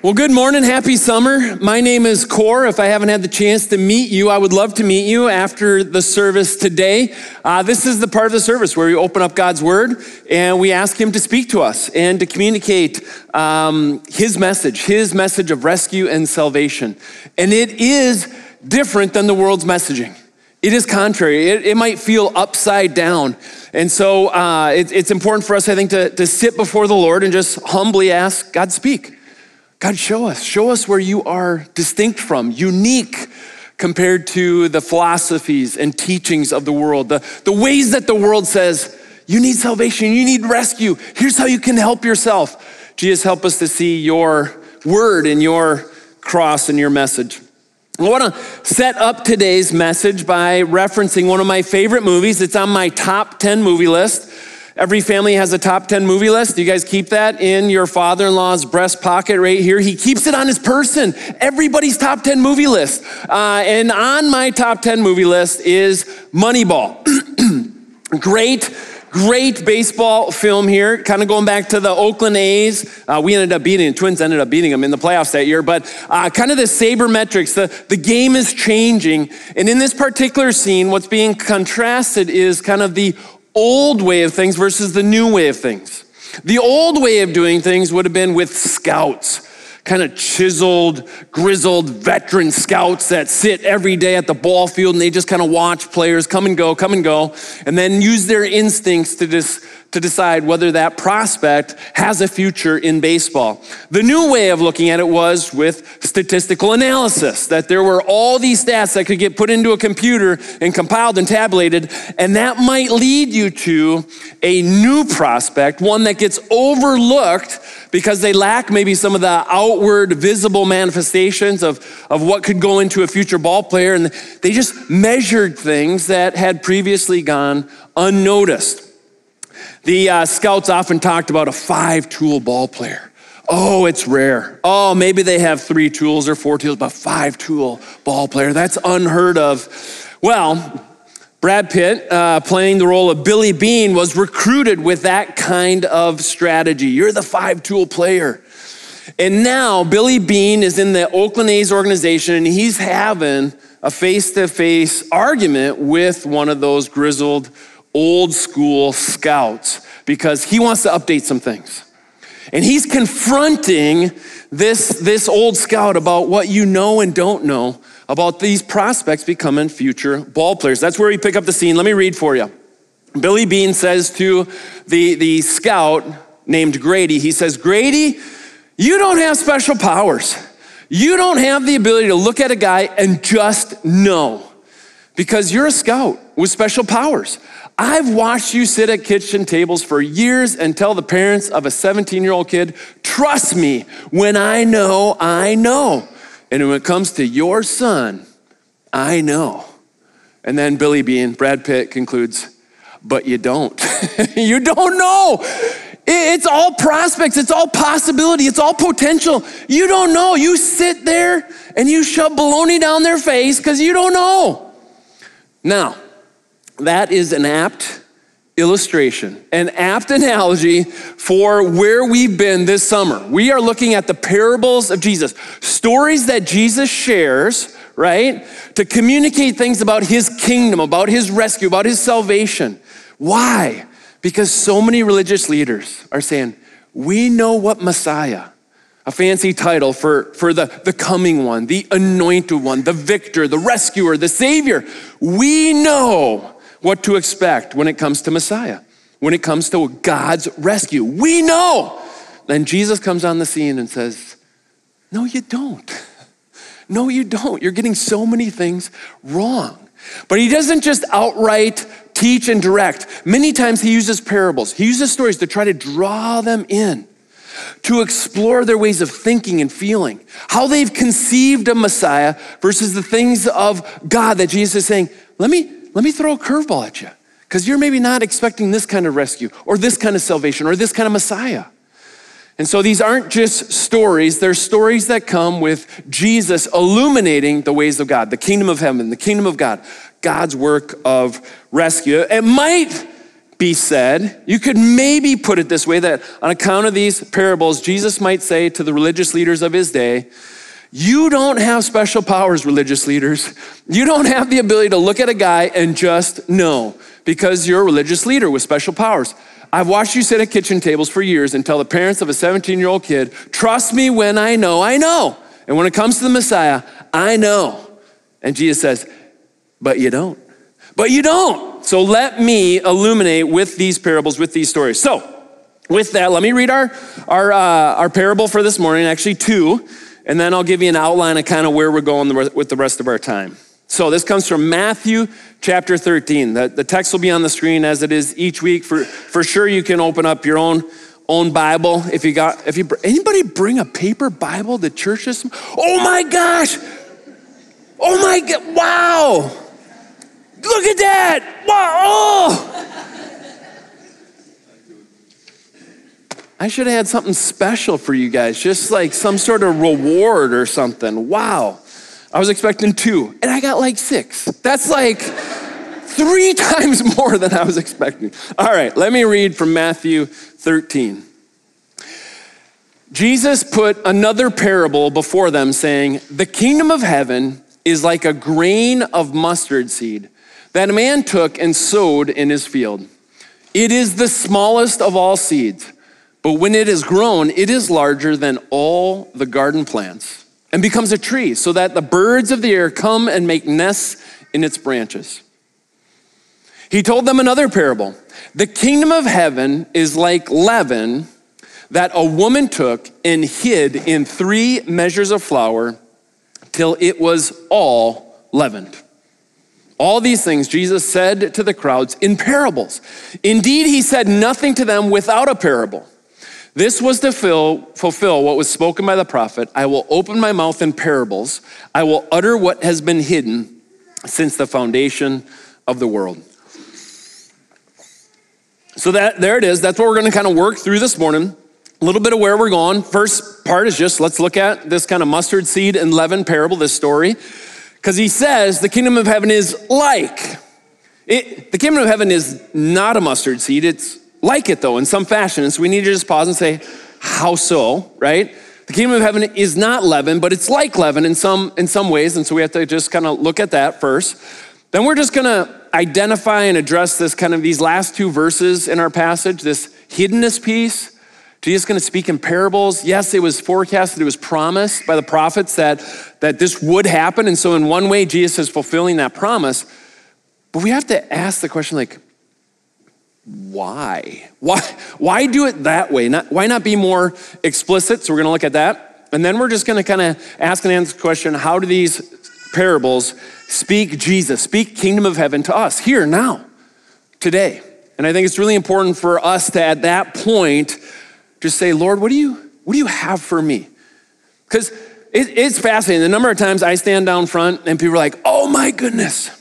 Well, good morning. Happy summer. My name is Cor. If I haven't had the chance to meet you, I would love to meet you after the service today. Uh, this is the part of the service where we open up God's Word and we ask Him to speak to us and to communicate um, His message, His message of rescue and salvation. And it is different than the world's messaging. It is contrary. It, it might feel upside down. And so uh, it, it's important for us, I think, to, to sit before the Lord and just humbly ask God, speak. God, show us. Show us where you are distinct from, unique compared to the philosophies and teachings of the world, the, the ways that the world says, you need salvation, you need rescue. Here's how you can help yourself. Jesus, help us to see your word and your cross and your message. I want to set up today's message by referencing one of my favorite movies. It's on my top 10 movie list. Every family has a top 10 movie list. Do you guys keep that in your father in law's breast pocket right here? He keeps it on his person. Everybody's top 10 movie list. Uh, and on my top 10 movie list is Moneyball. Great great baseball film here. Kind of going back to the Oakland A's. Uh, we ended up beating, the Twins ended up beating them in the playoffs that year. But uh, kind of the sabermetrics, the, the game is changing. And in this particular scene, what's being contrasted is kind of the old way of things versus the new way of things. The old way of doing things would have been with scouts, kind of chiseled, grizzled veteran scouts that sit every day at the ball field and they just kind of watch players come and go, come and go, and then use their instincts to just to decide whether that prospect has a future in baseball. The new way of looking at it was with statistical analysis, that there were all these stats that could get put into a computer and compiled and tabulated, and that might lead you to a new prospect, one that gets overlooked because they lack maybe some of the outward visible manifestations of, of what could go into a future ball player, and they just measured things that had previously gone unnoticed. The uh, scouts often talked about a five tool ball player. Oh, it's rare. Oh, maybe they have three tools or four tools, but five tool ball player, that's unheard of. Well, Brad Pitt, uh, playing the role of Billy Beane, was recruited with that kind of strategy. You're the five tool player. And now Billy Beane is in the Oakland A's organization and he's having a face to face argument with one of those grizzled old school scout because he wants to update some things. And he's confronting this, this old scout about what you know and don't know about these prospects becoming future ball players. That's where we pick up the scene. Let me read for you. Billy Beane says to the, the scout named Grady, he says, Grady, you don't have special powers. You don't have the ability to look at a guy and just know because you're a scout with special powers. I've watched you sit at kitchen tables for years and tell the parents of a 17 year old kid, trust me, when I know, I know. And when it comes to your son, I know. And then Billy Beane, Brad Pitt concludes, but you don't. you don't know. It's all prospects, it's all possibility, it's all potential. You don't know. You sit there and you shove baloney down their face because you don't know. Now, that is an apt illustration, an apt analogy for where we've been this summer. We are looking at the parables of Jesus, stories that Jesus shares, right, to communicate things about his kingdom, about his rescue, about his salvation. Why? Because so many religious leaders are saying, we know what Messiah, a fancy title for, for the, the coming one, the anointed one, the victor, the rescuer, the savior. We know what to expect when it comes to Messiah, when it comes to God's rescue. We know. Then Jesus comes on the scene and says, No, you don't. No, you don't. You're getting so many things wrong. But he doesn't just outright teach and direct. Many times he uses parables, he uses stories to try to draw them in, to explore their ways of thinking and feeling, how they've conceived a Messiah versus the things of God that Jesus is saying, let me, let me throw a curveball at you because you're maybe not expecting this kind of rescue or this kind of salvation or this kind of Messiah. And so these aren't just stories, they're stories that come with Jesus illuminating the ways of God, the kingdom of heaven, the kingdom of God, God's work of rescue. It might be said. You could maybe put it this way that on account of these parables, Jesus might say to the religious leaders of his day, You don't have special powers, religious leaders. You don't have the ability to look at a guy and just know because you're a religious leader with special powers. I've watched you sit at kitchen tables for years and tell the parents of a 17 year old kid, Trust me when I know, I know. And when it comes to the Messiah, I know. And Jesus says, But you don't. But you don't. So let me illuminate with these parables, with these stories. So, with that, let me read our, our, uh, our parable for this morning, actually, two, and then I'll give you an outline of kind of where we're going with the rest of our time. So, this comes from Matthew chapter 13. The, the text will be on the screen as it is each week. For, for sure, you can open up your own own Bible. If you got, if you, anybody bring a paper Bible to church this? Oh my gosh! Oh my God! Wow! Look at that! Wow! Oh! I should have had something special for you guys, just like some sort of reward or something. Wow. I was expecting two, and I got like six. That's like three times more than I was expecting. All right, let me read from Matthew 13. Jesus put another parable before them, saying, The kingdom of heaven is like a grain of mustard seed that a man took and sowed in his field. It is the smallest of all seeds, but when it is grown, it is larger than all the garden plants and becomes a tree, so that the birds of the air come and make nests in its branches. He told them another parable. The kingdom of heaven is like leaven that a woman took and hid in three measures of flour till it was all leavened. All these things Jesus said to the crowds in parables. Indeed, he said nothing to them without a parable. This was to fill, fulfill what was spoken by the prophet I will open my mouth in parables, I will utter what has been hidden since the foundation of the world. So that there it is. That's what we're going to kind of work through this morning. A little bit of where we're going. First part is just let's look at this kind of mustard seed and leaven parable, this story. Because he says the kingdom of heaven is like. It, the kingdom of heaven is not a mustard seed. It's like it, though, in some fashion. And so we need to just pause and say, how so, right? The kingdom of heaven is not leaven, but it's like leaven in some, in some ways. And so we have to just kind of look at that first. Then we're just going to identify and address this kind of these last two verses in our passage, this hiddenness piece Jesus is going to speak in parables. Yes, it was forecasted, it was promised by the prophets that, that this would happen. And so, in one way, Jesus is fulfilling that promise. But we have to ask the question like, why? Why, why do it that way? Not, why not be more explicit? So, we're going to look at that. And then we're just going to kind of ask and answer the question how do these parables speak Jesus, speak kingdom of heaven to us here, now, today? And I think it's really important for us to, at that point, just say, Lord, what do you, what do you have for me? Because it, it's fascinating. The number of times I stand down front and people are like, oh my goodness,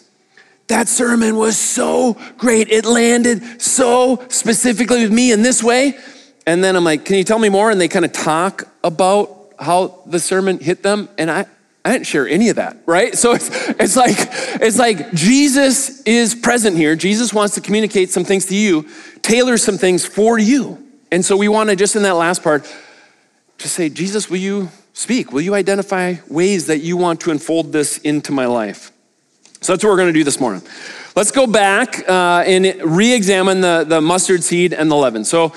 that sermon was so great. It landed so specifically with me in this way. And then I'm like, can you tell me more? And they kind of talk about how the sermon hit them. And I, I didn't share any of that, right? So it's, it's like it's like Jesus is present here. Jesus wants to communicate some things to you, tailor some things for you. And so we want to just in that last part, just say, Jesus, will you speak? Will you identify ways that you want to unfold this into my life? So that's what we're going to do this morning. Let's go back uh, and re examine the, the mustard seed and the leaven. So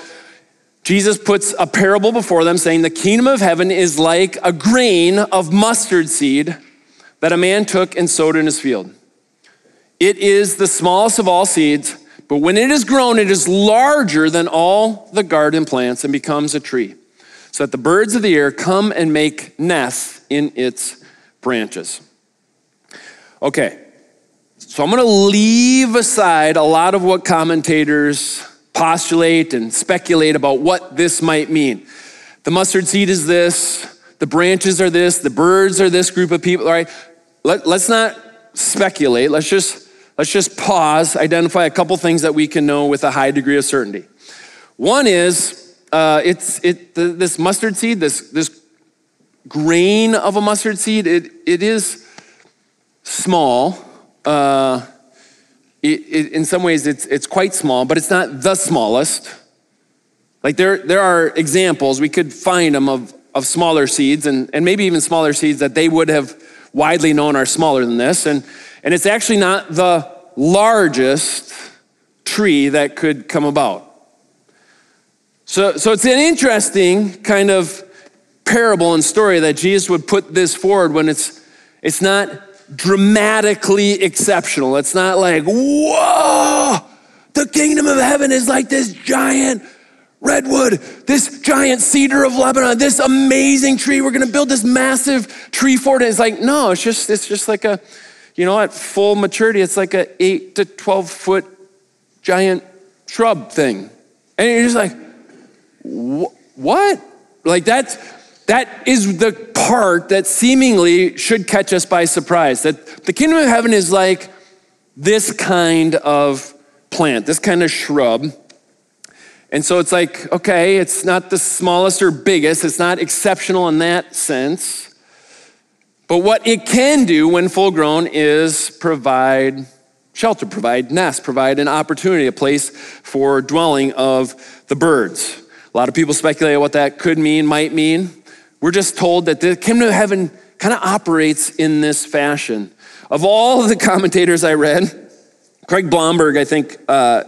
Jesus puts a parable before them saying, The kingdom of heaven is like a grain of mustard seed that a man took and sowed in his field. It is the smallest of all seeds but when it is grown, it is larger than all the garden plants and becomes a tree, so that the birds of the air come and make nests in its branches. Okay, so I'm going to leave aside a lot of what commentators postulate and speculate about what this might mean. The mustard seed is this, the branches are this, the birds are this group of people, all right? Let, let's not speculate. Let's just let's just pause, identify a couple things that we can know with a high degree of certainty. One is uh, it's it the, this mustard seed, this this grain of a mustard seed. It it is small. Uh, it, it, in some ways it's, it's quite small, but it's not the smallest. Like there, there are examples, we could find them of, of smaller seeds and, and maybe even smaller seeds that they would have widely known are smaller than this. And, and it's actually not the largest tree that could come about. So, so it's an interesting kind of parable and story that Jesus would put this forward when it's, it's not dramatically exceptional. It's not like, whoa, the kingdom of heaven is like this giant redwood, this giant cedar of Lebanon, this amazing tree. We're going to build this massive tree fort. And it's like, no, it's just, it's just like a, you know, at full maturity, it's like a eight to 12 foot giant shrub thing. And you're just like, what? Like that's, that is the part that seemingly should catch us by surprise. That the kingdom of heaven is like this kind of plant, this kind of shrub. And so it's like, okay, it's not the smallest or biggest, it's not exceptional in that sense. But what it can do when full grown is provide shelter, provide nest, provide an opportunity, a place for dwelling of the birds. A lot of people speculate what that could mean, might mean. We're just told that the kingdom of heaven kind of operates in this fashion. Of all the commentators I read, Craig Blomberg, I think, uh,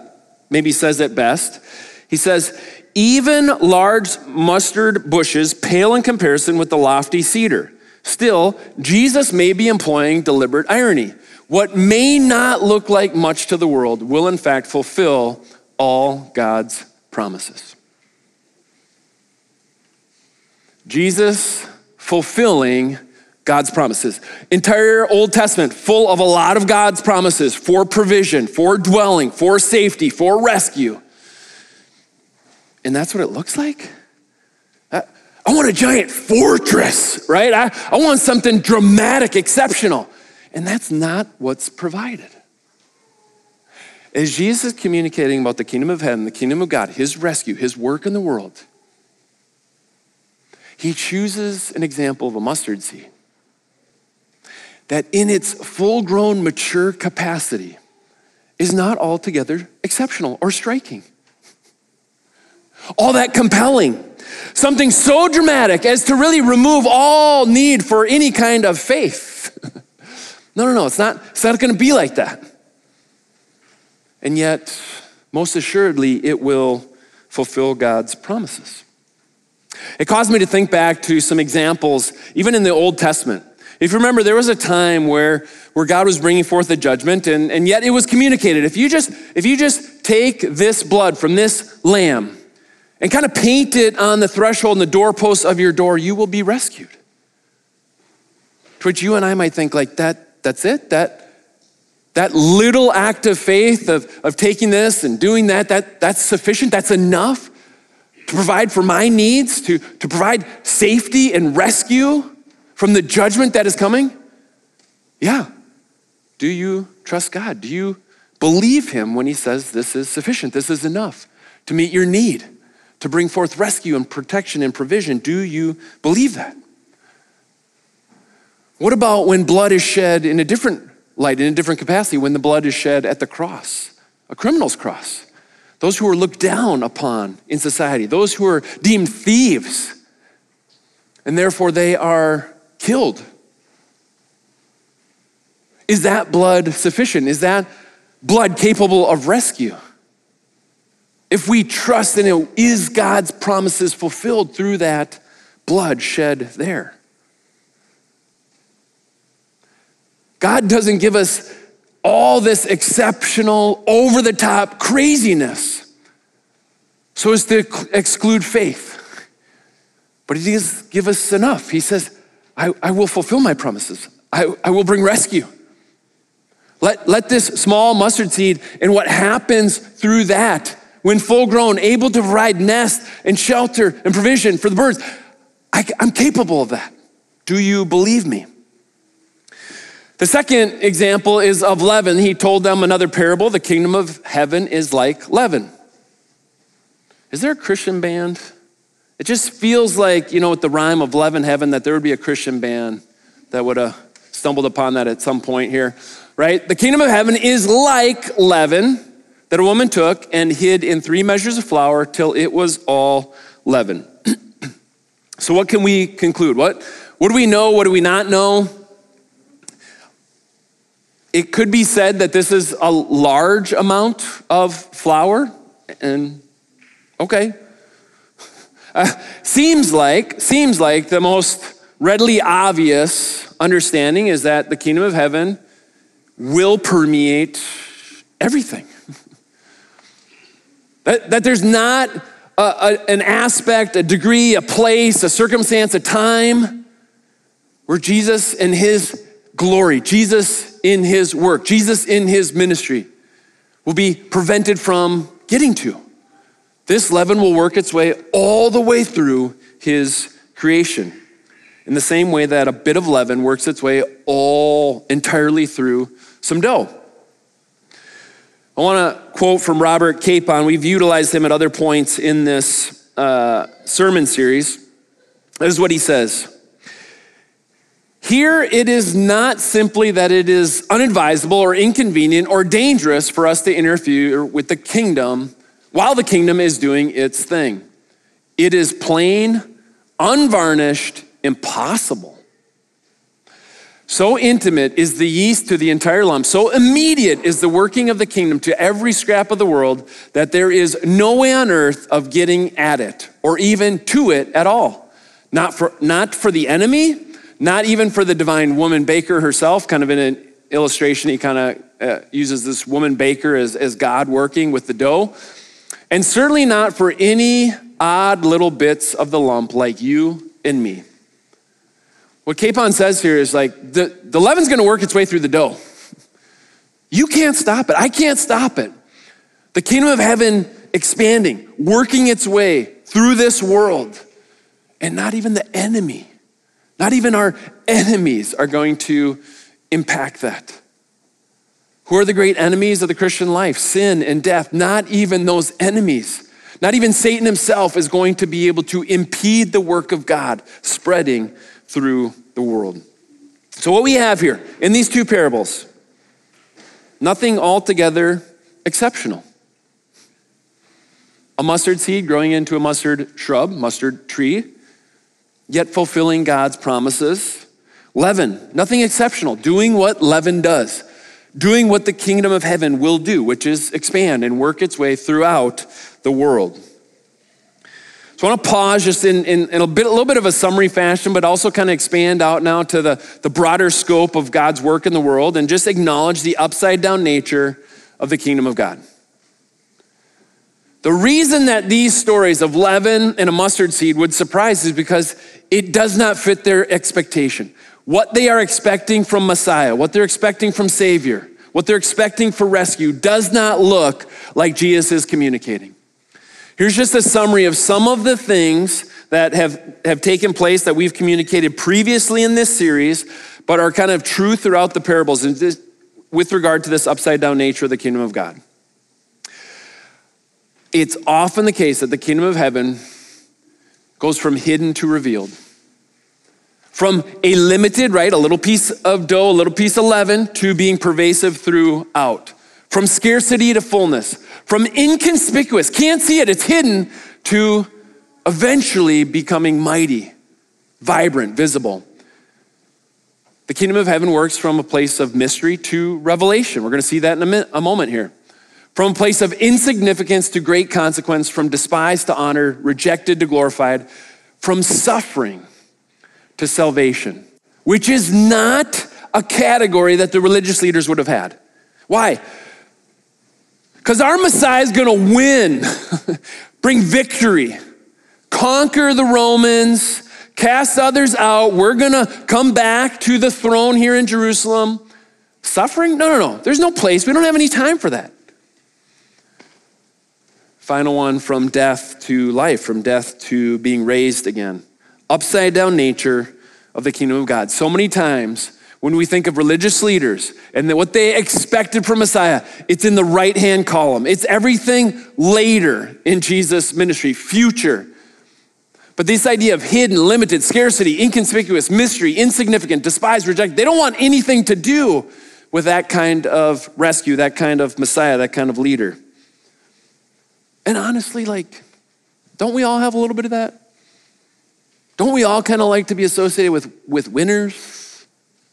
maybe says it best. He says, even large mustard bushes pale in comparison with the lofty cedar. Still, Jesus may be employing deliberate irony. What may not look like much to the world will, in fact, fulfill all God's promises. Jesus fulfilling God's promises. Entire Old Testament full of a lot of God's promises for provision, for dwelling, for safety, for rescue. And that's what it looks like? I want a giant fortress, right? I, I want something dramatic, exceptional. And that's not what's provided. As Jesus is communicating about the kingdom of heaven, the kingdom of God, his rescue, his work in the world, he chooses an example of a mustard seed that, in its full grown, mature capacity, is not altogether exceptional or striking. All that compelling. Something so dramatic as to really remove all need for any kind of faith. no, no, no, it's not, it's not going to be like that. And yet, most assuredly, it will fulfill God's promises. It caused me to think back to some examples, even in the Old Testament. If you remember, there was a time where, where God was bringing forth a judgment, and, and yet it was communicated. If you, just, if you just take this blood from this lamb and kind of paint it on the threshold and the doorpost of your door, you will be rescued. To which you and I might think, like, that, that's it? That, that little act of faith of, of taking this and doing that, that, that's sufficient? That's enough? To provide for my needs, to, to provide safety and rescue from the judgment that is coming? Yeah. Do you trust God? Do you believe Him when He says this is sufficient, this is enough to meet your need, to bring forth rescue and protection and provision? Do you believe that? What about when blood is shed in a different light, in a different capacity, when the blood is shed at the cross, a criminal's cross? Those who are looked down upon in society, those who are deemed thieves, and therefore they are killed. Is that blood sufficient? Is that blood capable of rescue? If we trust in it, is God's promises fulfilled through that blood shed there? God doesn't give us all this exceptional, over the top craziness so as to exclude faith. But he does give us enough. He says, I, I will fulfill my promises, I, I will bring rescue. Let, let this small mustard seed and what happens through that, when full grown, able to provide nest and shelter and provision for the birds, I, I'm capable of that. Do you believe me? The second example is of leaven. He told them another parable the kingdom of heaven is like leaven. Is there a Christian band? It just feels like, you know, with the rhyme of leaven heaven, that there would be a Christian band that would have stumbled upon that at some point here. right? The kingdom of heaven is like leaven that a woman took and hid in three measures of flour till it was all leaven. so, what can we conclude? What, what do we know? What do we not know? It could be said that this is a large amount of flour, and okay. Uh, seems like seems like the most readily obvious understanding is that the kingdom of heaven will permeate everything. that, that there's not a, a, an aspect, a degree, a place, a circumstance, a time where Jesus and his glory, Jesus in his work, Jesus in his ministry will be prevented from getting to. This leaven will work its way all the way through his creation. In the same way that a bit of leaven works its way all entirely through some dough. I want to quote from Robert Capon. We've utilized him at other points in this uh, sermon series. This is what he says here, it is not simply that it is unadvisable or inconvenient or dangerous for us to interfere with the kingdom while the kingdom is doing its thing. It is plain, unvarnished, impossible. So intimate is the yeast to the entire lump, so immediate is the working of the kingdom to every scrap of the world that there is no way on earth of getting at it or even to it at all. Not for, not for the enemy, not even for the divine woman baker herself, kind of in an illustration, he kind of uh, uses this woman baker as, as God working with the dough. And certainly not for any odd little bits of the lump like you and me. What Capon says here is like the, the leaven's gonna work its way through the dough. You can't stop it. I can't stop it. The kingdom of heaven expanding, working its way through this world, and not even the enemy not even our enemies are going to impact that. Who are the great enemies of the Christian life? Sin and death. Not even those enemies. Not even Satan himself is going to be able to impede the work of God spreading through the world. So, what we have here in these two parables, nothing altogether exceptional. A mustard seed growing into a mustard shrub, mustard tree, yet fulfilling God's promises. Leaven, nothing exceptional, doing what leaven does, doing what the kingdom of heaven will do, which is expand and work its way throughout the world. So I want to pause just in, in, in, a, bit, a little bit of a summary fashion, but also kind of expand out now to the, the broader scope of God's work in the world and just acknowledge the upside down nature of the kingdom of God. The reason that these stories of leaven and a mustard seed would surprise is because it does not fit their expectation. What they are expecting from Messiah, what they're expecting from Savior, what they're expecting for rescue does not look like Jesus is communicating. Here's just a summary of some of the things that have, have taken place that we've communicated previously in this series, but are kind of true throughout the parables with regard to this upside down nature of the kingdom of God it's often the case that the kingdom of heaven goes from hidden to revealed. From a limited, right, a little piece of dough, a little piece of leaven, to being pervasive throughout. From scarcity to fullness. From inconspicuous, can't see it, it's hidden, to eventually becoming mighty, vibrant, visible. The kingdom of heaven works from a place of mystery to revelation. We're going to see that in a, a moment here. From a place of insignificance to great consequence, from despised to honored, rejected to glorified, from suffering to salvation, which is not a category that the religious leaders would have had. Why? Because our Messiah is going to win, bring victory, conquer the Romans, cast others out. We're going to come back to the throne here in Jerusalem. Suffering? No, no, no. There's no place. We don't have any time for that. Final one from death to life, from death to being raised again. Upside down nature of the kingdom of God. So many times when we think of religious leaders and what they expected from Messiah, it's in the right hand column. It's everything later in Jesus' ministry, future. But this idea of hidden, limited, scarcity, inconspicuous, mystery, insignificant, despised, rejected, they don't want anything to do with that kind of rescue, that kind of Messiah, that kind of leader. And honestly, like, don't we all have a little bit of that? Don't we all kind of like to be associated with, with winners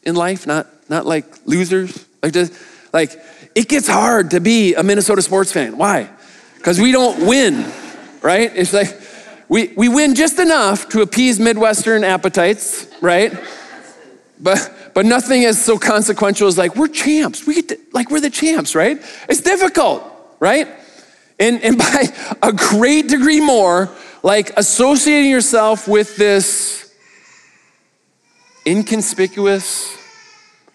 in life, not, not like losers? Like, just, like, it gets hard to be a Minnesota sports fan. Why? Because we don't win, right? It's like we, we win just enough to appease Midwestern appetites, right? But, but nothing is so consequential as like, we're champs. We get to, like, we're the champs, right? It's difficult, right? And, and by a great degree more, like associating yourself with this inconspicuous,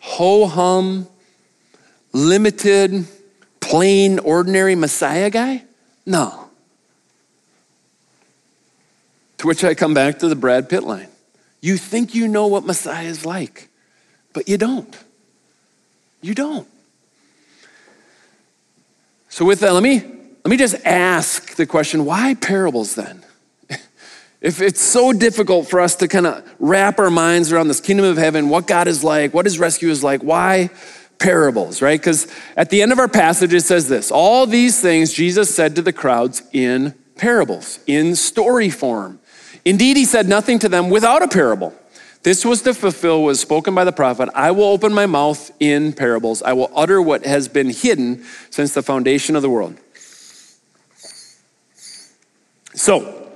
ho hum, limited, plain, ordinary Messiah guy? No. To which I come back to the Brad Pitt line. You think you know what Messiah is like, but you don't. You don't. So with that, let me let me just ask the question, why parables then? If it's so difficult for us to kind of wrap our minds around this kingdom of heaven, what God is like, what his rescue is like, why parables, right? Because at the end of our passage, it says this All these things Jesus said to the crowds in parables, in story form. Indeed, he said nothing to them without a parable. This was to fulfill what was spoken by the prophet I will open my mouth in parables, I will utter what has been hidden since the foundation of the world. So,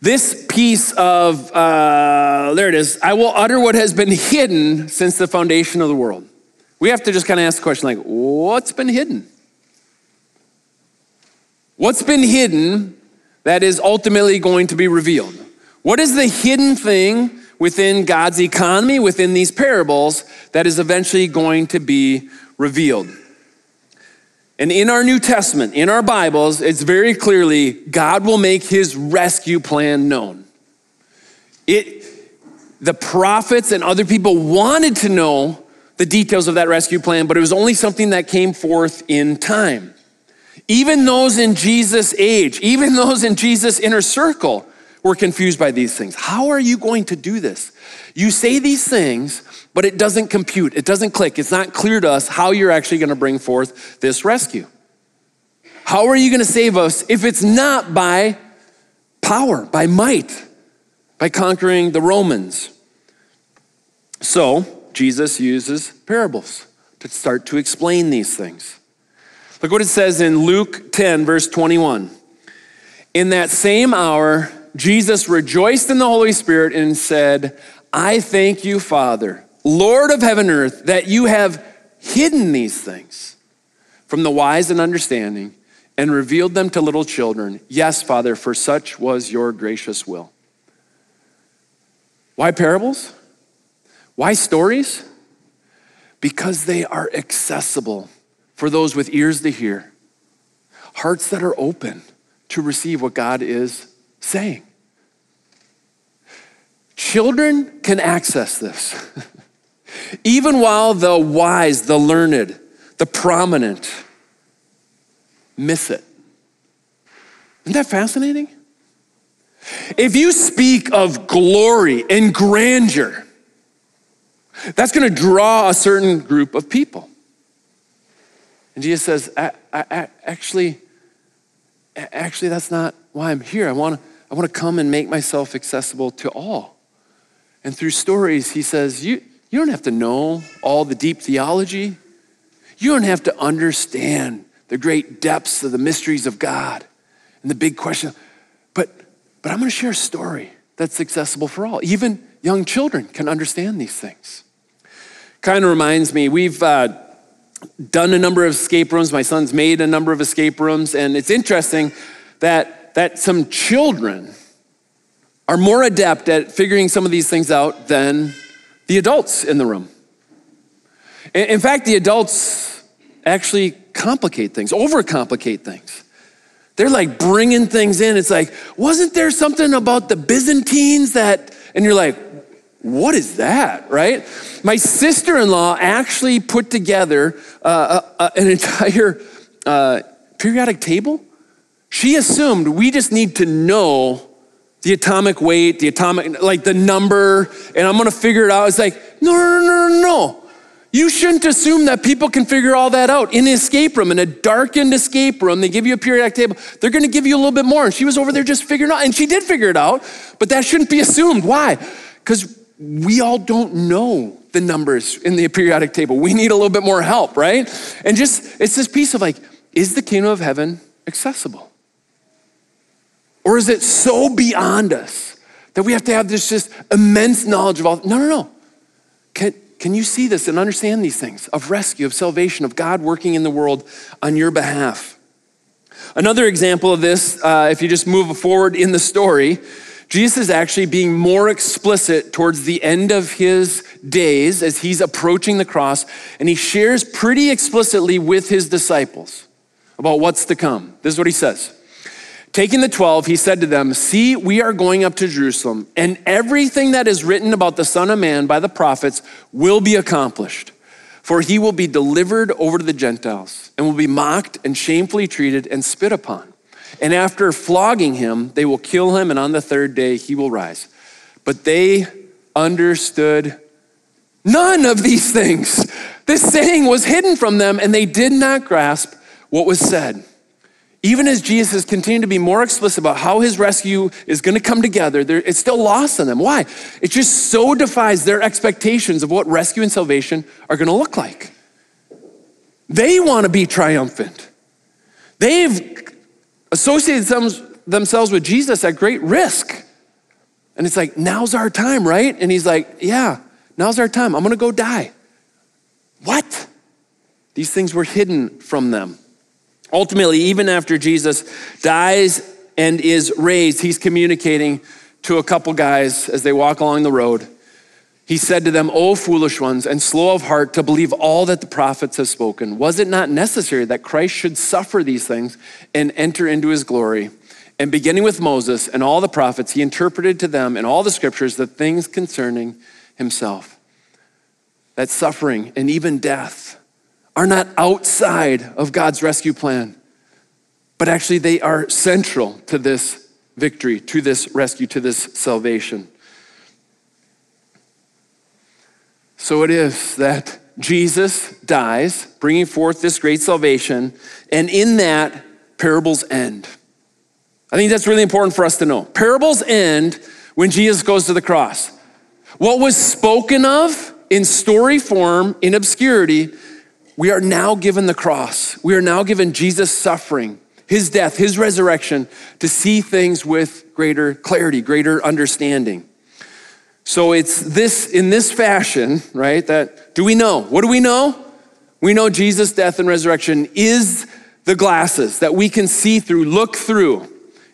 this piece of, uh, there it is, I will utter what has been hidden since the foundation of the world. We have to just kind of ask the question like, what's been hidden? What's been hidden that is ultimately going to be revealed? What is the hidden thing within God's economy, within these parables, that is eventually going to be revealed? And in our New Testament, in our Bibles, it's very clearly God will make his rescue plan known. It, the prophets and other people wanted to know the details of that rescue plan, but it was only something that came forth in time. Even those in Jesus' age, even those in Jesus' inner circle were confused by these things. How are you going to do this? You say these things, but it doesn't compute, it doesn't click. It's not clear to us how you're actually going to bring forth this rescue. How are you going to save us if it's not by power, by might, by conquering the Romans? So, Jesus uses parables to start to explain these things. Look what it says in Luke 10, verse 21. In that same hour, Jesus rejoiced in the Holy Spirit and said, I thank you, Father Lord of heaven and earth, that you have hidden these things from the wise and understanding and revealed them to little children. Yes, Father, for such was your gracious will. Why parables? Why stories? Because they are accessible for those with ears to hear, hearts that are open to receive what God is saying. Children can access this. Even while the wise, the learned, the prominent miss it. Isn't that fascinating? If you speak of glory and grandeur, that's going to draw a certain group of people. And Jesus says, I, I, actually, actually, that's not why I'm here. I want to I want to come and make myself accessible to all. And through stories, he says, you, you don't have to know all the deep theology. You don't have to understand the great depths of the mysteries of God and the big question. But, but I'm going to share a story that's accessible for all. Even young children can understand these things. Kind of reminds me, we've uh, done a number of escape rooms. My son's made a number of escape rooms. And it's interesting that, that some children are more adept at figuring some of these things out than the adults in the room. In fact, the adults actually complicate things, overcomplicate things. They're like bringing things in. It's like, wasn't there something about the Byzantines that, and you're like, what is that, right? My sister in law actually put together uh, a, a, an entire uh, periodic table. She assumed we just need to know the atomic weight, the atomic, like the number, and I'm gonna figure it out. It's like, no, no, no, no, no. You shouldn't assume that people can figure all that out. In an escape room, in a darkened escape room, they give you a periodic table. They're going to give you a little bit more. And she was over there just figuring out, and she did figure it out, but that shouldn't be assumed. Why? Because we all don't know the numbers in the periodic table. We need a little bit more help, right? And just, it's this piece of like, is the kingdom of heaven accessible? Or is it so beyond us that we have to have this just immense knowledge of all? No, no, no. Can, can you see this and understand these things of rescue, of salvation, of God working in the world on your behalf? Another example of this, uh, if you just move forward in the story, Jesus is actually being more explicit towards the end of his days as he's approaching the cross, and he shares pretty explicitly with his disciples about what's to come. This is what he says. Taking the 12, he said to them, See, we are going up to Jerusalem, and everything that is written about the Son of Man by the prophets will be accomplished. For he will be delivered over to the Gentiles, and will be mocked and shamefully treated and spit upon. And after flogging him, they will kill him, and on the third day he will rise. But they understood none of these things. This saying was hidden from them, and they did not grasp what was said. Even as Jesus continued to be more explicit about how his rescue is going to come together, it's still lost on them. Why? It just so defies their expectations of what rescue and salvation are going to look like. They want to be triumphant. They've associated themselves with Jesus at great risk. And it's like, now's our time, right? And he's like, yeah, now's our time. I'm going to go die. What? These things were hidden from them. Ultimately, even after Jesus dies and is raised, he's communicating to a couple guys as they walk along the road. He said to them, O foolish ones, and slow of heart to believe all that the prophets have spoken. Was it not necessary that Christ should suffer these things and enter into his glory? And beginning with Moses and all the prophets, he interpreted to them in all the scriptures the things concerning himself. That suffering and even death are not outside of God's rescue plan, but actually they are central to this victory, to this rescue, to this salvation. So it is that Jesus dies, bringing forth this great salvation, and in that, parables end. I think that's really important for us to know. Parables end when Jesus goes to the cross. What was spoken of in story form, in obscurity, we are now given the cross. We are now given Jesus' suffering, his death, his resurrection to see things with greater clarity, greater understanding. So it's this in this fashion, right? That do we know? What do we know? We know Jesus' death and resurrection is the glasses that we can see through, look through.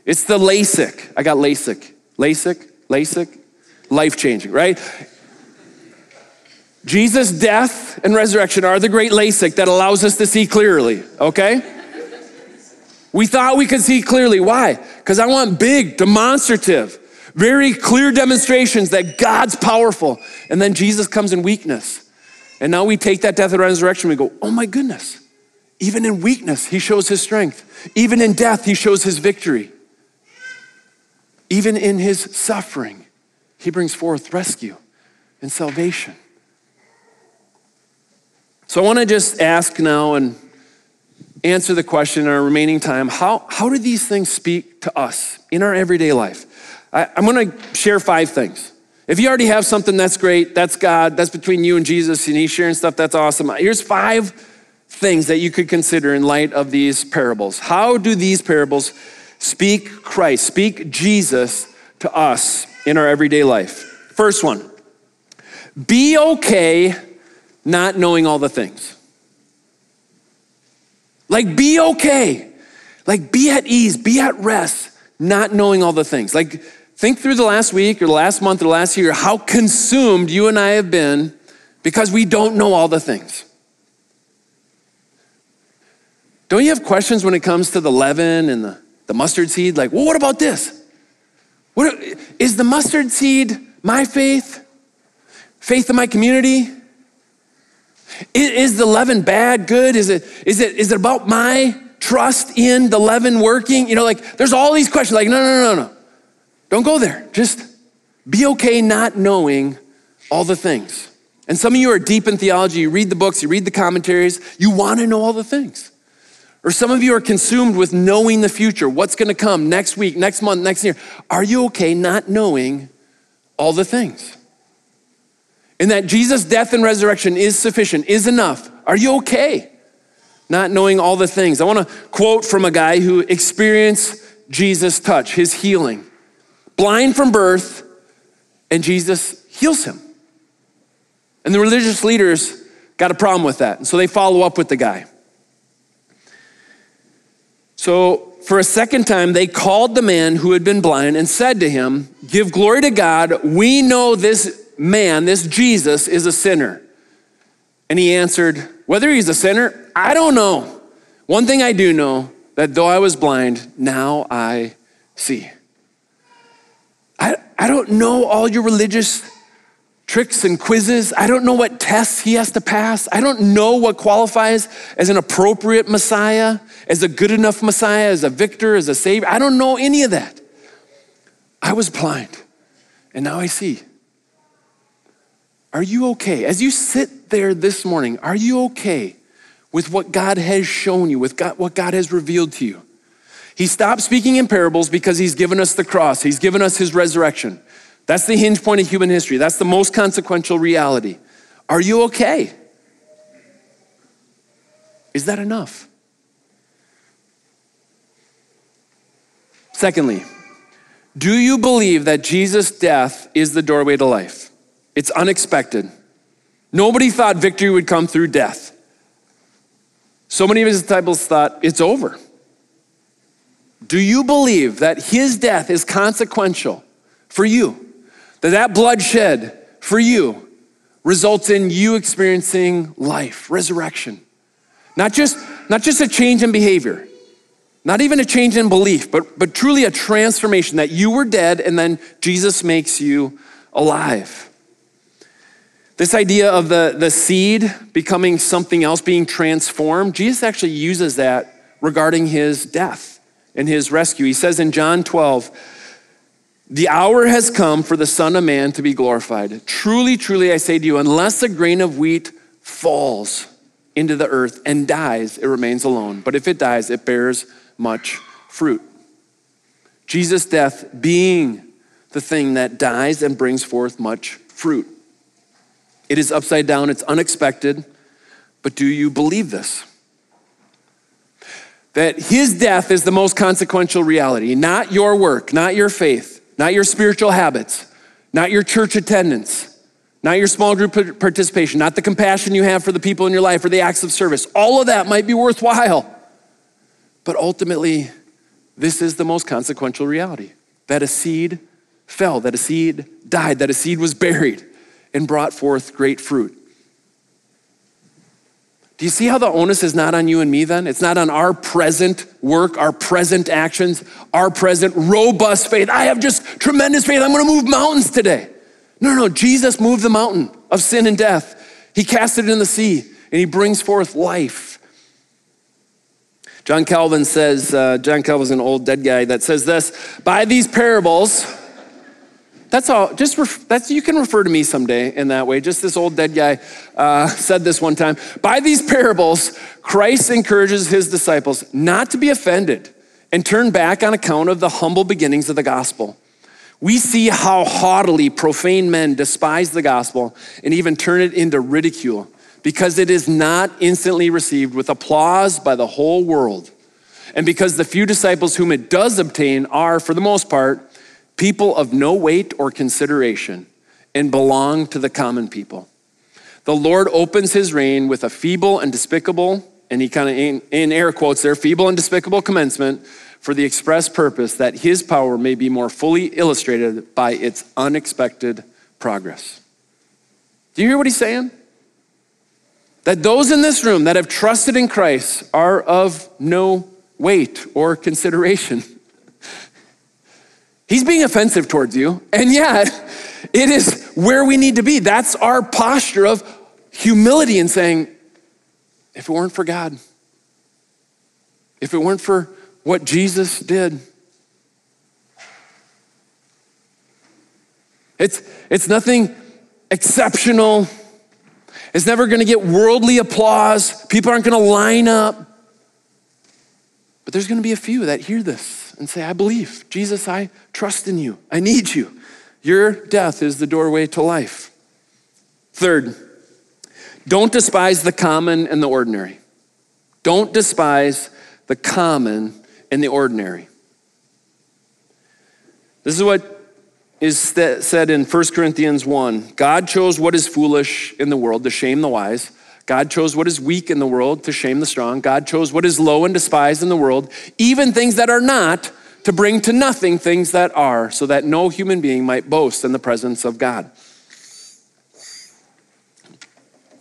It's the LASIK. I got LASIK. LASIK, LASIK, life changing, right? Jesus' death and resurrection are the great LASIK that allows us to see clearly, okay? We thought we could see clearly. Why? Because I want big, demonstrative, very clear demonstrations that God's powerful. And then Jesus comes in weakness. And now we take that death and resurrection, we go, oh my goodness. Even in weakness, he shows his strength. Even in death, he shows his victory. Even in his suffering, he brings forth rescue and salvation. So I want to just ask now and answer the question in our remaining time how, how do these things speak to us in our everyday life? I, I'm going to share five things. If you already have something, that's great. That's God. That's between you and Jesus, and He's sharing stuff. That's awesome. Here's five things that you could consider in light of these parables. How do these parables speak Christ, speak Jesus to us in our everyday life? First one be okay not knowing all the things. Like, be okay. Like, be at ease, be at rest, not knowing all the things. Like, Think through the last week or the last month or the last year how consumed you and I have been because we don't know all the things. Don't you have questions when it comes to the leaven and the, the mustard seed? Like, well, what about this? What, is the mustard seed my faith? Faith in my community? Is, the leaven bad, good? Is it, is, it, is it about my trust in the leaven working? You know, like, there's all these questions. Like, no, no, no, no. Don't go there. Just be okay not knowing all the things. And some of you are deep in theology. You read the books, you read the commentaries, you want to know all the things. Or some of you are consumed with knowing the future, what's going to come next week, next month, next year. Are you okay not knowing all the things? And that Jesus' death and resurrection is sufficient, is enough. Are you okay not knowing all the things? I want to quote from a guy who experienced Jesus' touch, his healing. Blind from birth, and Jesus heals him. And the religious leaders got a problem with that. And so they follow up with the guy. So, for a second time, they called the man who had been blind and said to him, Give glory to God. We know this man, this Jesus, is a sinner. And he answered, Whether he's a sinner, I don't know. One thing I do know that though I was blind, now I see. I, I don't know all your religious tricks and quizzes. I don't know what tests he has to pass. I don't know what qualifies as an appropriate Messiah, as a good enough Messiah, as a victor, as a savior. I don't know any of that. I was blind, and now I see. Are you okay? As you sit there this morning, are you okay with what God has shown you, with God, what God has revealed to you? He stopped speaking in parables because he's given us the cross, he's given us his resurrection. That's the hinge point of human history. That's the most consequential reality. Are you okay? Is that enough? Secondly, do you believe that Jesus' death is the doorway to life? It's unexpected. Nobody thought victory would come through death. So many of his disciples thought it's over. Do you believe that his death is consequential for you? that that bloodshed for you results in you experiencing life, resurrection. Not just, not just a change in behavior, not even a change in belief, but, but truly a transformation that you were dead and then Jesus makes you alive. This idea of the, the seed becoming something else, being transformed, Jesus actually uses that regarding his death and his rescue. He says in John 12, the hour has come for the Son of Man to be glorified. Truly, truly, I say to you, unless a grain of wheat falls into the earth and dies, it remains alone. But if it dies, it bears much fruit. Jesus' death being the thing that dies and brings forth much fruit. It is upside down, it's unexpected, but do you believe this? That his death is the most consequential reality, not your work, not your faith not your spiritual habits, not your church attendance, not your small group participation, not the compassion you have for the people in your life or the acts of service. All of that might be worthwhile. But ultimately, this is the most consequential reality that a seed fell, that a seed died, that a seed was buried and brought forth great fruit. Do you see how the onus is not on you and me then? It's not on our present work, our present actions, our present robust faith. I have just tremendous faith. I'm going to move mountains today. No, no. Jesus moved the mountain of sin and death. He cast it in the sea and he brings forth life. John Calvin says, uh, John Calvin's an old dead guy that says this by these parables, that's all. Just ref, that's you can refer to me someday in that way. Just this old dead guy uh, said this one time. By these parables, Christ encourages his disciples not to be offended and turn back on account of the humble beginnings of the gospel. We see how haughtily profane men despise the gospel and even turn it into ridicule because it is not instantly received with applause by the whole world. And because the few disciples whom it does obtain are, for the most part, people of no weight or consideration, and belong to the common people. The Lord opens his reign with a feeble and despicable, and he kind of in, in air quotes there, feeble and despicable commencement for the express purpose that his power may be more fully illustrated by its unexpected progress. Do you hear what he's saying? That those in this room that have trusted in Christ are of no weight or consideration. He's being offensive towards you, and yet it is where we need to be. That's our posture of humility and saying, if it weren't for God, if it weren't for what Jesus did, it's, it's nothing exceptional It's never going to get worldly applause. People aren't going to line up. But there's going to be a few that hear this and say, I believe. Jesus, I trust in you. I need you. Your death is the doorway to life. Third, don't despise the common and the ordinary. Don't despise the common and the ordinary. This is what is said in 1 Corinthians 1 God chose what is foolish in the world to shame the wise. God chose what is weak in the world to shame the strong. God chose what is low and despised in the world, even things that are not, to bring to nothing things that are, so that no human being might boast in the presence of God.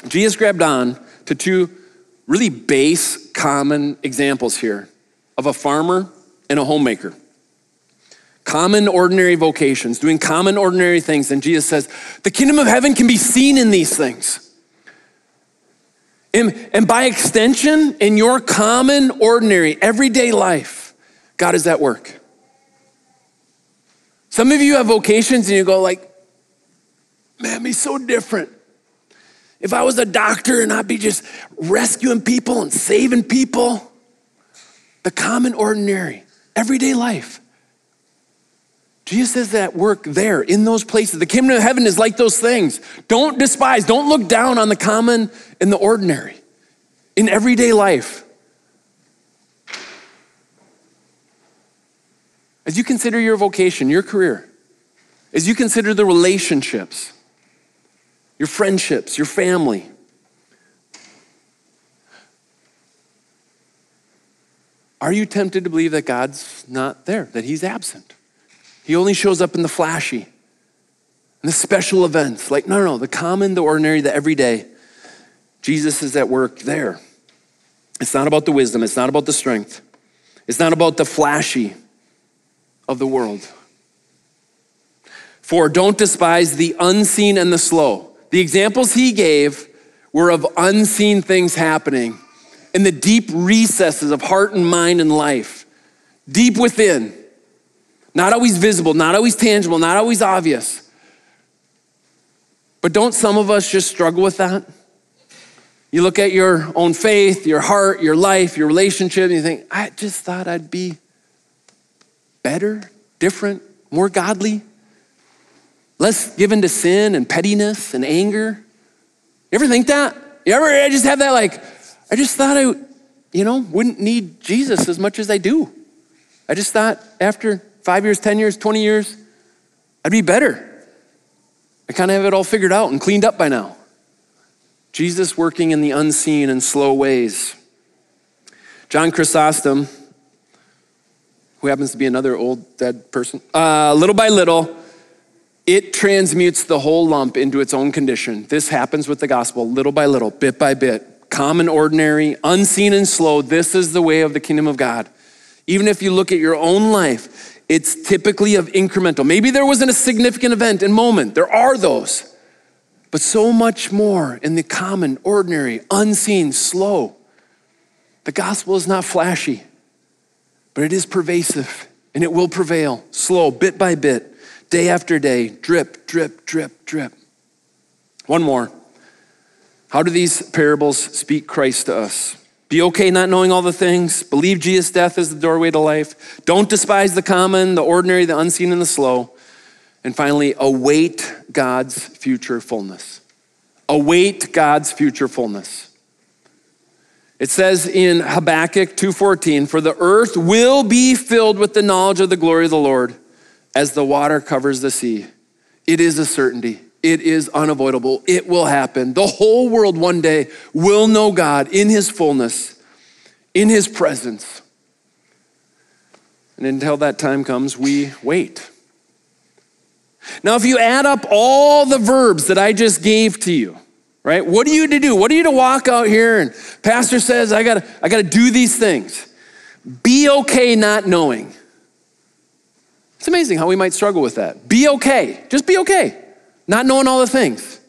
Jesus grabbed on to two really base, common examples here of a farmer and a homemaker. Common, ordinary vocations, doing common, ordinary things. And Jesus says, the kingdom of heaven can be seen in these things. And, and by extension, in your common, ordinary, everyday life, God is at work. Some of you have vocations and you go like, man, be so different. If I was a doctor and I'd be just rescuing people and saving people, the common, ordinary, everyday life. Jesus says that work there in those places. The kingdom of heaven is like those things. Don't despise, don't look down on the common and the ordinary in everyday life. As you consider your vocation, your career, as you consider the relationships, your friendships, your family, are you tempted to believe that God's not there, that He's absent? He only shows up in the flashy, in the special events. Like, no, no, no, the common, the ordinary, the everyday. Jesus is at work there. It's not about the wisdom, it's not about the strength, it's not about the flashy of the world. For don't despise the unseen and the slow. The examples he gave were of unseen things happening in the deep recesses of heart and mind and life, deep within. Not always visible, not always tangible, not always obvious. But don't some of us just struggle with that? You look at your own faith, your heart, your life, your relationship, and you think, I just thought I'd be better, different, more godly, less given to sin and pettiness and anger. You ever think that? You ever I just have that like, I just thought I, you know, wouldn't need Jesus as much as I do. I just thought after five years, 10 years, 20 years, I'd be better. I kind of have it all figured out and cleaned up by now. Jesus working in the unseen and slow ways. John Chrysostom, who happens to be another old dead person, uh, little by little, it transmutes the whole lump into its own condition. This happens with the gospel, little by little, bit by bit. Common, ordinary, unseen, and slow. This is the way of the kingdom of God. Even if you look at your own life, it's typically of incremental. Maybe there wasn't a significant event and moment. There are those. But so much more in the common, ordinary, unseen, slow. The gospel is not flashy, but it is pervasive and it will prevail, slow, bit by bit, day after day, drip, drip, drip, drip. One more. How do these parables speak Christ to us? Be okay not knowing all the things. Believe Jesus' death is the doorway to life. Don't despise the common, the ordinary, the unseen, and the slow. And finally, await God's future fullness. Await God's future fullness. It says in Habakkuk 2:14, "For the earth will be filled with the knowledge of the glory of the Lord as the water covers the sea." It is a certainty. It is unavoidable. It will happen. The whole world one day will know God in his fullness, in his presence. And until that time comes, we wait. Now, if you add up all the verbs that I just gave to you, right? What are you to do? What are you to walk out here and pastor says, I gotta, I gotta do these things. Be okay not knowing. It's amazing how we might struggle with that. Be okay. Just be okay not knowing all the things.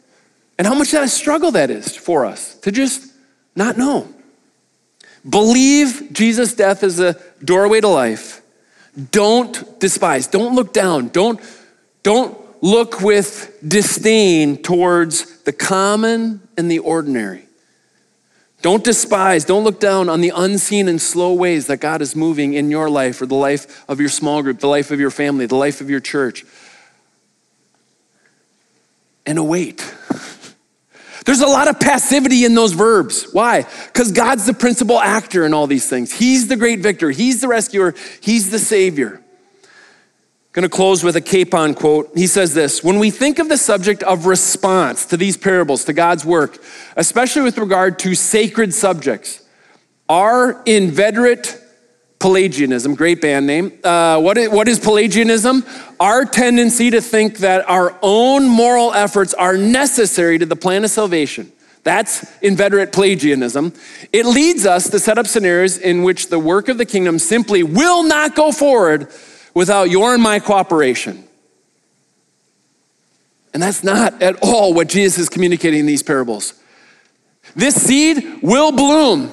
And how much that a struggle that is for us to just not know. Believe Jesus' death is a doorway to life. Don't despise. Don't look down. Don't, don't look with disdain towards the common and the ordinary. Don't despise, don't look down on the unseen and slow ways that God is moving in your life or the life of your small group, the life of your family, the life of your church. And await. There's a lot of passivity in those verbs. Why? Because God's the principal actor in all these things. He's the great victor, He's the rescuer, He's the Savior. Going to close with a Capon quote. He says this When we think of the subject of response to these parables, to God's work, especially with regard to sacred subjects, our inveterate Pelagianism, great band name. Uh, what, is, what is Pelagianism? Our tendency to think that our own moral efforts are necessary to the plan of salvation. That's inveterate Pelagianism. It leads us to set up scenarios in which the work of the kingdom simply will not go forward without your and my cooperation. And that's not at all what Jesus is communicating in these parables. This seed will bloom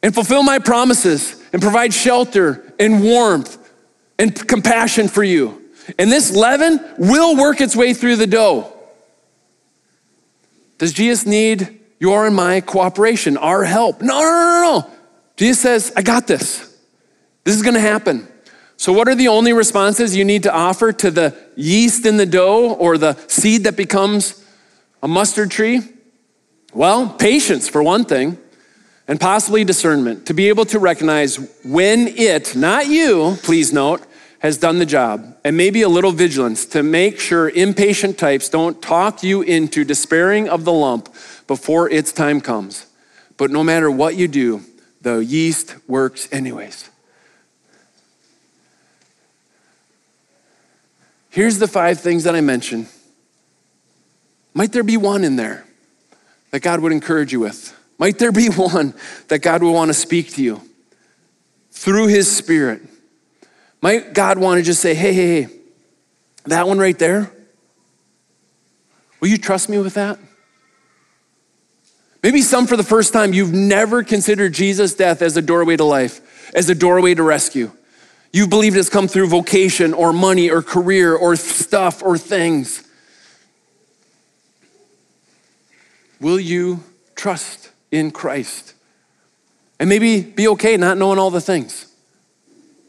and fulfill my promises and provide shelter and warmth and compassion for you. And this leaven will work its way through the dough. Does Jesus need your and my cooperation, our help? No, no, no, no. Jesus says, I got this. This is going to happen. So, what are the only responses you need to offer to the yeast in the dough or the seed that becomes a mustard tree? Well, patience, for one thing, and possibly discernment to be able to recognize when it, not you, please note, has done the job, and maybe a little vigilance to make sure impatient types don't talk you into despairing of the lump before its time comes. But no matter what you do, the yeast works anyways. Here's the five things that I mentioned. Might there be one in there that God would encourage you with? Might there be one that God would want to speak to you through His Spirit? Might God want to just say, hey, hey, hey, that one right there? Will you trust me with that? Maybe some for the first time, you've never considered Jesus' death as a doorway to life, as a doorway to rescue. You believe it's come through vocation or money or career or stuff or things. Will you trust in Christ? And maybe be okay not knowing all the things.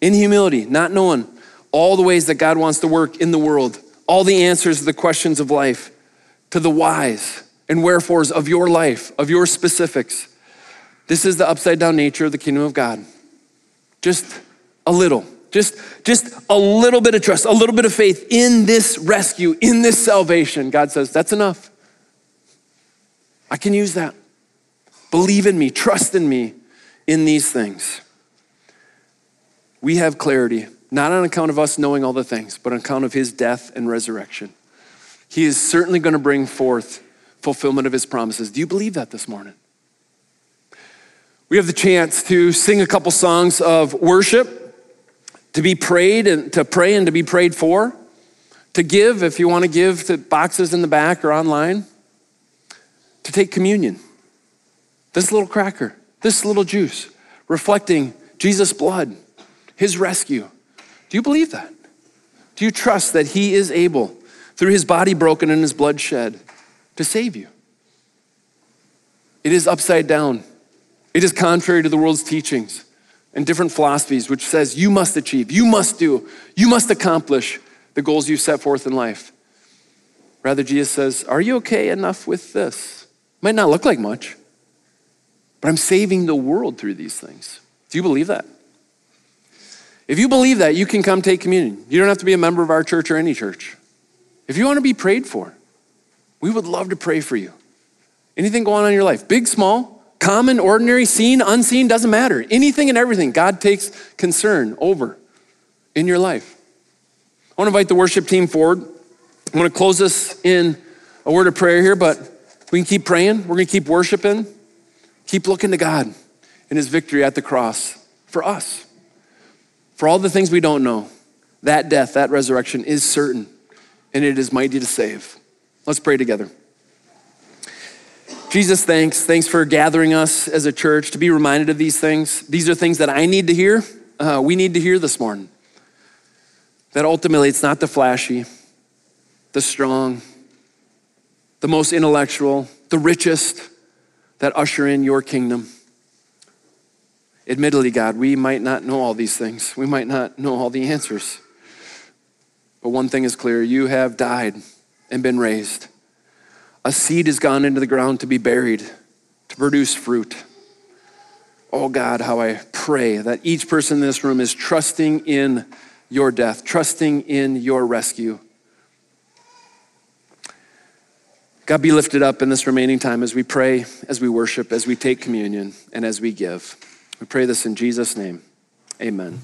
In humility, not knowing all the ways that God wants to work in the world, all the answers to the questions of life, to the whys and wherefores of your life, of your specifics. This is the upside down nature of the kingdom of God. Just a little. Just, just a little bit of trust, a little bit of faith in this rescue, in this salvation. God says, that's enough. I can use that. Believe in me, trust in me in these things. We have clarity, not on account of us knowing all the things, but on account of his death and resurrection. He is certainly going to bring forth fulfillment of his promises. Do you believe that this morning? We have the chance to sing a couple songs of worship to be prayed and to pray and to be prayed for, to give if you want to give to boxes in the back or online, to take communion. This little cracker, this little juice, reflecting Jesus' blood, his rescue. Do you believe that? Do you trust that he is able, through his body broken and his blood shed, to save you? It is upside down. It is contrary to the world's teachings and different philosophies which says you must achieve, you must do, you must accomplish the goals you set forth in life. Rather, Jesus says, Are you okay enough with this? Might not look like much, but I'm saving the world through these things. Do you believe that? If you believe that, you can come take communion. You don't have to be a member of our church or any church. If you want to be prayed for, we would love to pray for you. Anything going on in your life, big, small, Common, ordinary, seen, unseen, doesn't matter. Anything and everything, God takes concern over in your life. I want to invite the worship team forward. I'm going to close this in a word of prayer here, but we can keep praying. We're going to keep worshiping, keep looking to God and his victory at the cross for us. For all the things we don't know, that death, that resurrection is certain, and it is mighty to save. Let's pray together. Jesus, thanks. Thanks for gathering us as a church to be reminded of these things. These are things that I need to hear, uh, we need to hear this morning. That ultimately it's not the flashy, the strong, the most intellectual, the richest that usher in your kingdom. Admittedly, God, we might not know all these things. We might not know all the answers. But one thing is clear you have died and been raised. A seed has gone into the ground to be buried, to produce fruit. Oh God, how I pray that each person in this room is trusting in your death, trusting in your rescue. God be lifted up in this remaining time as we pray, as we worship, as we take communion, and as we give. We pray this in Jesus' name. Amen.